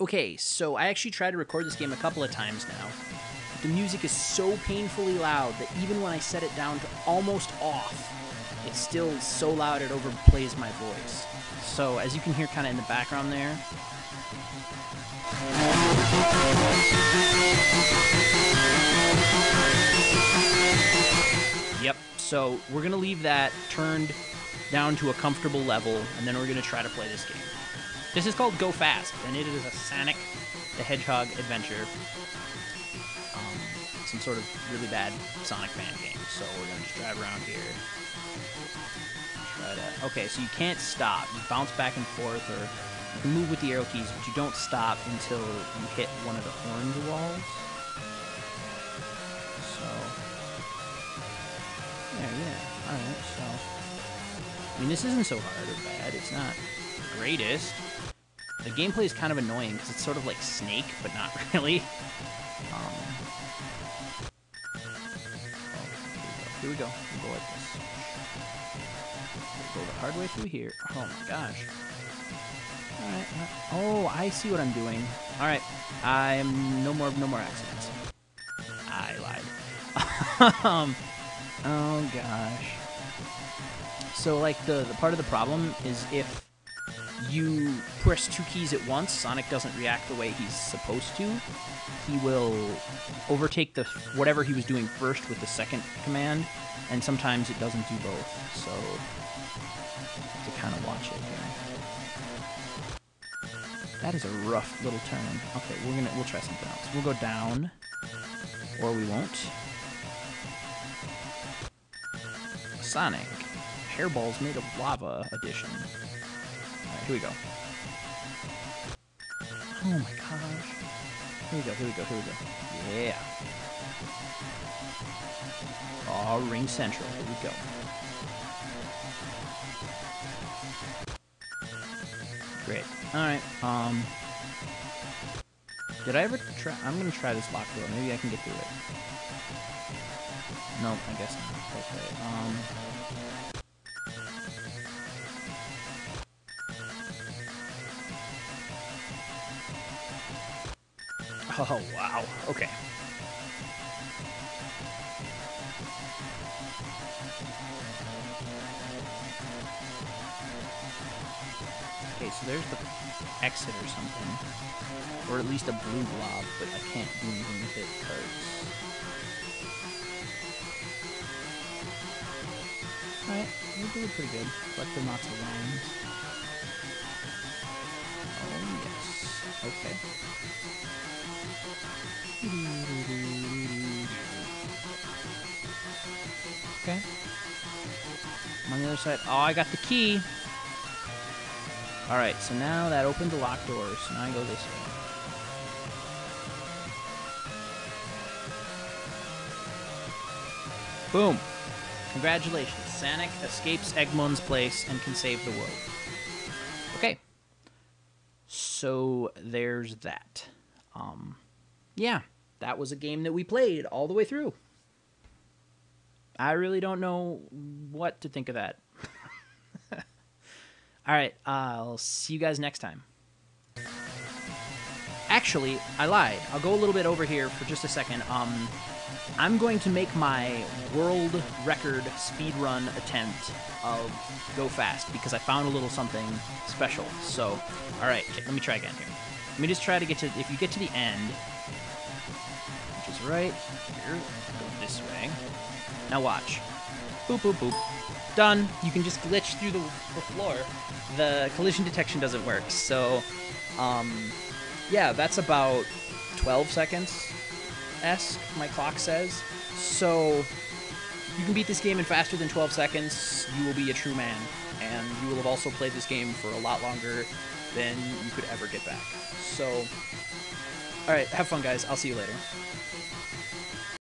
Okay, so I actually tried to record this game a couple of times now. The music is so painfully loud that even when I set it down to almost off, it's still so loud it overplays my voice. So as you can hear kind of in the background there, Yep. So we're gonna leave that turned down to a comfortable level, and then we're gonna try to play this game. This is called Go Fast, and it is a Sonic the Hedgehog adventure. Um, some sort of really bad Sonic fan game. So we're gonna just drive around here. To. Okay, so you can't stop. You bounce back and forth, or you can move with the arrow keys, but you don't stop until you hit one of the orange walls. So. Yeah, yeah. Alright, so. I mean, this isn't so hard or bad. It's not the greatest. The gameplay is kind of annoying because it's sort of like Snake, but not really. Um, here we go. Here we go. We'll go like this. We'll go the hard way through here. Oh my gosh. Alright. Oh, I see what I'm doing. Alright. I'm no more no more accidents. I lied. um Oh gosh. So like the, the part of the problem is if you press two keys at once, Sonic doesn't react the way he's supposed to. He will overtake the whatever he was doing first with the second command, and sometimes it doesn't do both. So to kind of watch it here. That is a rough little turn. Okay, we're gonna we'll try something else. We'll go down, or we won't. Sonic. Hairballs made of lava edition. Here we go. Oh my gosh. Here we go, here we go, here we go. Yeah. Oh, Ring Central. Here we go. Great. Alright, um... Did I ever try... I'm gonna try this lock door. Maybe I can get through it. Nope, I guess not. Okay, um... Oh, wow. Okay. Okay, so there's the exit or something. Or at least a blue blob, but I can't do anything with it because... Alright, we're doing pretty good. Collecting lots of lines. Oh, yes. Okay. Okay. I'm on the other side. Oh, I got the key. Alright, so now that opened the locked doors. Now I go this way. Boom. Congratulations. Sonic escapes Eggman's place and can save the world. Okay. So there's that. Um, yeah, that was a game that we played all the way through. I really don't know what to think of that. all right, I'll see you guys next time. Actually, I lied. I'll go a little bit over here for just a second. Um, I'm going to make my world record speed run attempt of Go Fast because I found a little something special. So, all right, let me try again here. Let me just try to get to. If you get to the end, right here, go this way. Now watch. Boop boop boop. Done. You can just glitch through the, the floor. The collision detection doesn't work. So, um, yeah, that's about 12 seconds esque, my clock says. So you can beat this game in faster than 12 seconds. You will be a true man, and you will have also played this game for a lot longer than you could ever get back. So, all right, have fun, guys. I'll see you later.